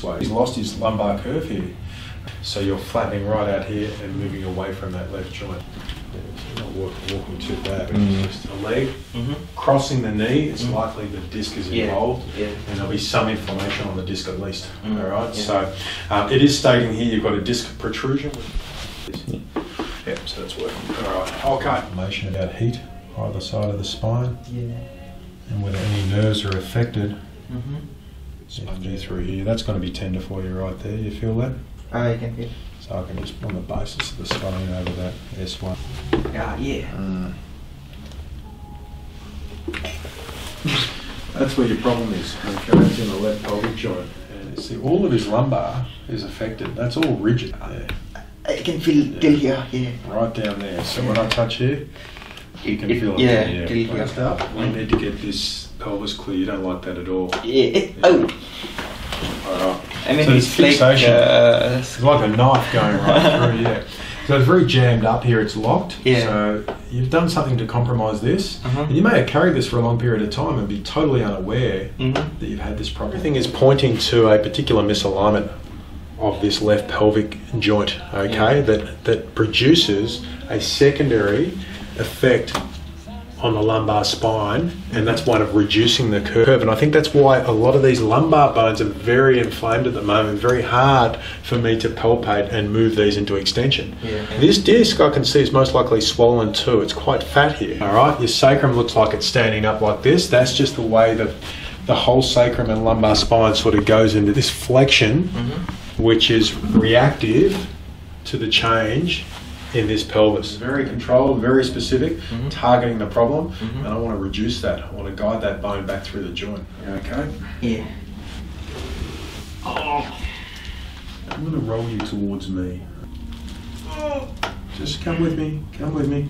He's lost his lumbar curve here. So you're flattening right out here and moving away from that left joint. Yeah, so you're not walking, walking too bad. Mm. It's just the leg Mhm. crossing the knee. It's Mm. likely the disc is involved, yeah. and there'll be some inflammation on the disc at least. Mm, All right. yeah. So um, it is stating here you've got a disc protrusion. Yeah, So that's working. All right. Okay. Information about heat either side of the spine, Yeah. and whether any nerves are affected. Mm-hmm. Spongy through here. That's going to be tender for you right there. You feel that? I can feel. So I can just on the basis of the swelling over that S1. Ah, yeah, yeah. That's where your problem is. Okay, it's in the left pelvic joint. And see, all of his lumbar is affected. That's all rigid there, I can feel till here. Yeah. right down there. So when I touch here, you can It- feel it. yeah, there, till here. Rest up. We need to get this pelvis clear. You don't like that at all. Yeah. It, oh. All right. I mean, So it's it's like. fixation. Uh, It's like a knife going right through, yeah. So it's very jammed up here, it's locked. Yeah. So you've done something to compromise this. Uh-huh. And you may have carried this for a long period of time and be totally unaware Mhm. that you've had this problem. Everything is pointing to a particular misalignment of this left pelvic joint, okay, Yeah. that, that produces a secondary effect on the lumbar spine, and that's one of reducing the curve. And I think that's why a lot of these lumbar bones are very inflamed at the moment, very hard for me to palpate and move these into extension. Yeah. This disc I can see is most likely swollen too. It's quite fat here. All right, your sacrum looks like it's standing up like this. That's just the way that the whole sacrum and lumbar spine sort of goes into this flexion, Mm-hmm. which is reactive to the change in this pelvis. Very controlled, very specific, Mhm. targeting the problem, Mhm. and I want to reduce that. I want to guide that bone back through the joint. Okay. Yeah. Oh. I'm going to roll you towards me. Oh. Just come with me. Come with me.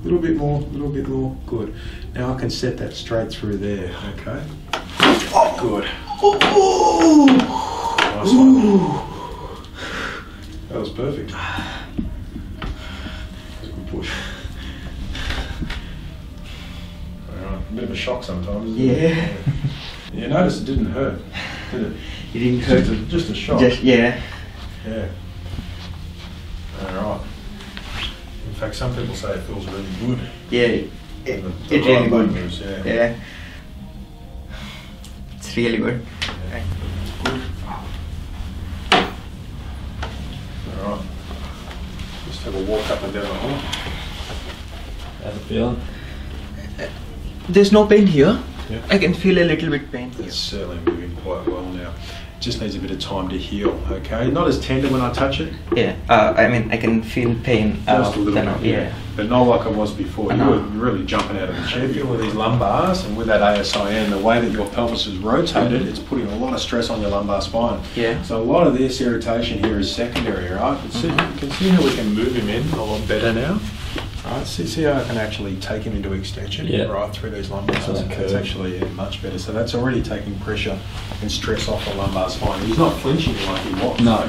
A little bit more. A little bit more. Good. Now I can set that straight through there. Okay. Oh. Good. Nice one. That was perfect. That was a good push. A bit of a shock sometimes. isn't it? Yeah. You notice it didn't hurt, did it? It didn't Just hurt. a, just a shock. Just yeah. Yeah. Alright. In fact, some people say it feels really good. Yeah. It, it, the- the it really right good. moves, yeah. Yeah. It's really good. Yeah. Alright. Just have a walk up and down the hall. How's it feeling? There's no pain here. Yeah. I can feel a little bit pain. It's certainly moving quite well now. Just needs a bit of time to heal, okay? Not as tender when I touch it, Yeah. Uh, I mean, I can feel pain. Uh, just a little bit, yeah. But not like I was before. I You know. were really jumping out of the chair. Feel with these lumbars and with that ASIN, the way that your pelvis is rotated, it's putting a lot of stress on your lumbar spine. Yeah. So a lot of this irritation here is secondary, right? But see, Mhm. you can see how we can move him in a lot better now. Right, see, see how I can actually take him into extension Yeah. right through these lumbar So That's actually much better. So that's already taking pressure and stress off the lumbar spine. He's not flinching like he was. No.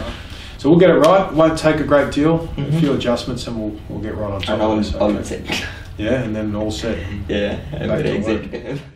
So we'll get it right. Won't take a great deal. A Mhm. few adjustments, and we'll we'll get right on top And this. okay? set. Yeah, and then all set. Yeah. I'm Back